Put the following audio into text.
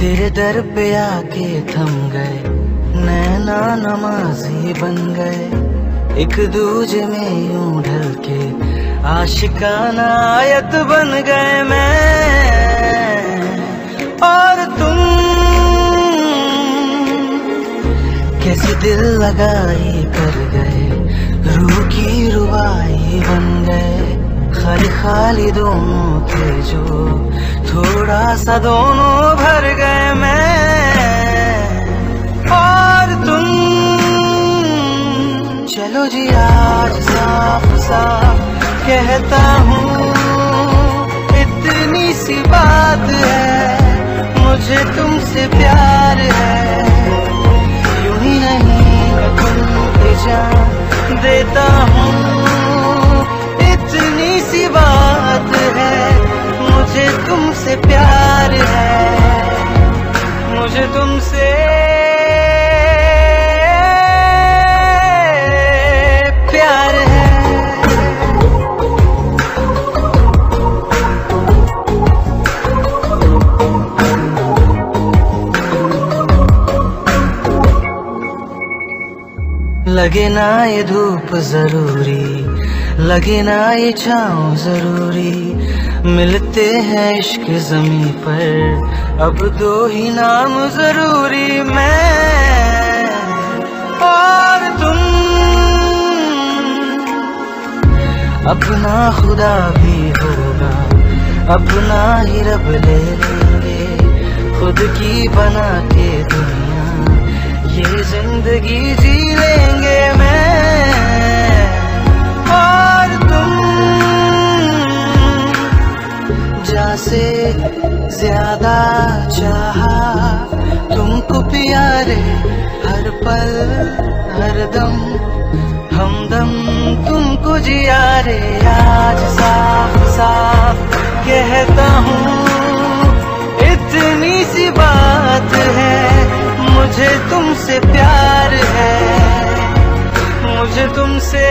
दर पे आके थम गए, नैना नमाजी बन गए। एक दूजे में यूँ ढल के आशिकाना आयत बन गए मैं। और तुम कैसे दिल लगाई कर गए, रूह की रुबाई बन खाली खाली दोनों थे जो थोड़ा सा दोनों भर गए मैं। और तुम, चलो जी आज साफ़ साफ़ कहता हूँ, इतनी सी बात है, मुझे तुमसे प्यार तुमसे। प्यार है। लगे ना ये धूप ज़रूरी। लगे ना ये छाँव ज़रूरी। मिलते हैं इश्क जमी पर, अब दो ही नाम ज़रूरी। मैं और तुम। अपना खुदा भी होगा, अपना ही रब ले लेंगे। खुद की बना के दुनिया, ये ज़िंदगी जी लेंगे। जैसे ज़्यादा चाहा। तुमको प्यारे हर पल, हर दम, हमदम तुमको जिया रे। आज साफ़ साफ़ कहता हूँ, इतनी सी बात है, मुझे तुमसे प्यार है, मुझे तुमसे